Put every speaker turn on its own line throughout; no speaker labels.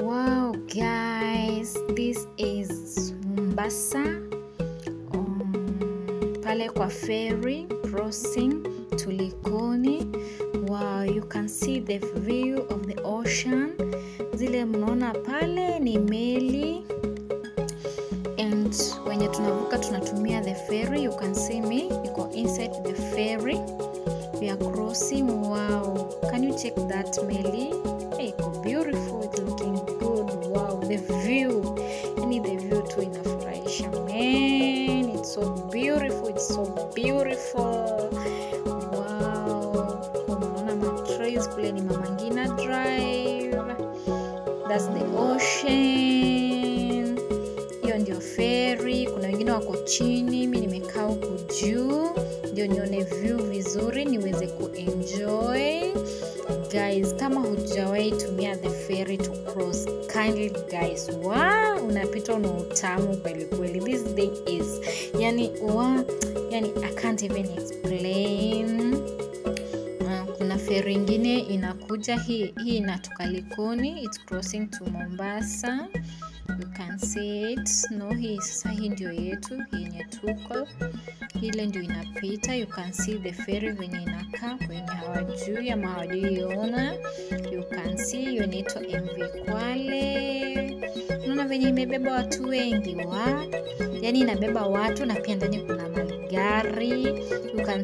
Wow, guys, this is Mombasa um, pale kwa ferry crossing to Likoni. Wow, you can see the view of the ocean. Zile mnaona pale ni meli and wenye tunavuka tunatumia the ferry. You can see me, niko inside the ferry. Are crossing. Wow, can you check that meli? Hey, beautiful, looking good. Wow, the view. Yani the view tu inafurahisha. Man, it's so beautiful, it's so beautiful. Wow, unaona kule ni mamangina Drive. That's the ocean. Hiyo ndio ferry. Kuna wengine wako chini, mi nimekaa huku juu ndio nione view vizuri niweze kuenjoy guys kama hujawahi tumia the ferry to cross kindly guys wa wow, unapita una utamu kweli kweli. This thing is yani wa yani i can't even explain feri ingine inakuja hii hii inatoka likoni its crossing to mombasa. You can see it. No hii sasa hii ndio yetu yenye tuko. Ile ndio inapita you can see the ferry venye inakaa kwenye hawajui ama hawajuiona you can see hiyo inaitwa mv kwale venye imebeba watu wengi wa yani inabeba watu na pia ndani kuna magari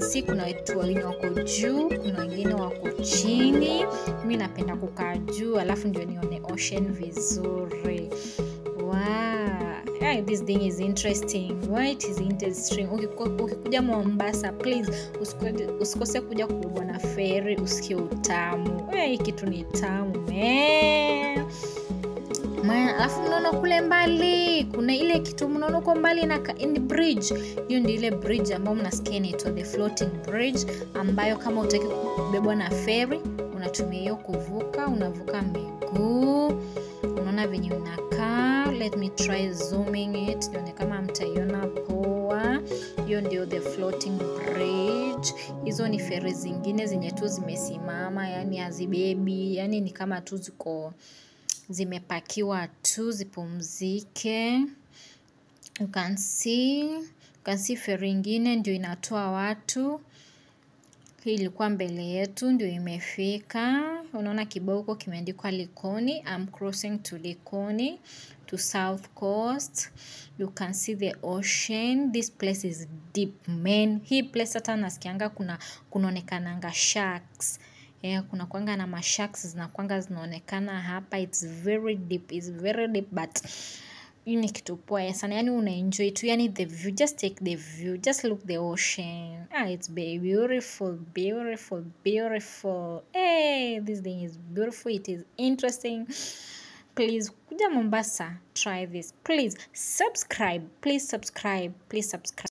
see kuna watu wengine wako juu kuna wengine wako chini mi napenda kukaa juu alafu ndio nione ocean vizuri. Wow. yeah, this thing is interesting why it is interesting? Ukiku- ukikuja mombasa please usikose, kuja kubwa na feri usikie utamu. Hey, kitu ni tamu man Man, alafu mnaona kule mbali kuna ile kitu mnaona uko mbali na bridge. Hiyo ndio ile bridge ambayo mnasikia inaitwa the floating bridge ambayo kama utaki kubebwa na ferry unatumia hiyo kuvuka unavuka miguu. Unaona venye unakaa let me try zooming it nione kama mtaiona poa. Hiyo ndio the floating bridge. Hizo ni feri zingine zenye tu zimesimama yani hazibebi yani ni kama tu ziko zimepakiwa tu zipumzike. You can see you can see feri ingine ndio inatoa watu. Hii ilikuwa mbele yetu ndio imefika. Unaona kiboko kimeandikwa likoni. I'm crossing to likoni to south coast. You can see the ocean. This place is deep man. Hii place hata nasikianga kuna kunaonekananga sharks yeah, kuna kwanga na mashaks zinakwanga zinaonekana hapa. Its very deep its very deep but hii ni kitu poa sana. Yani unaenjoy tu yani the view just take the view just look the ocean. Ah, it's be- beautiful beautiful beautiful. Hey, this thing is beautiful it is interesting. Please kuja mombasa try this. Please subscribe please subscribe please subscribe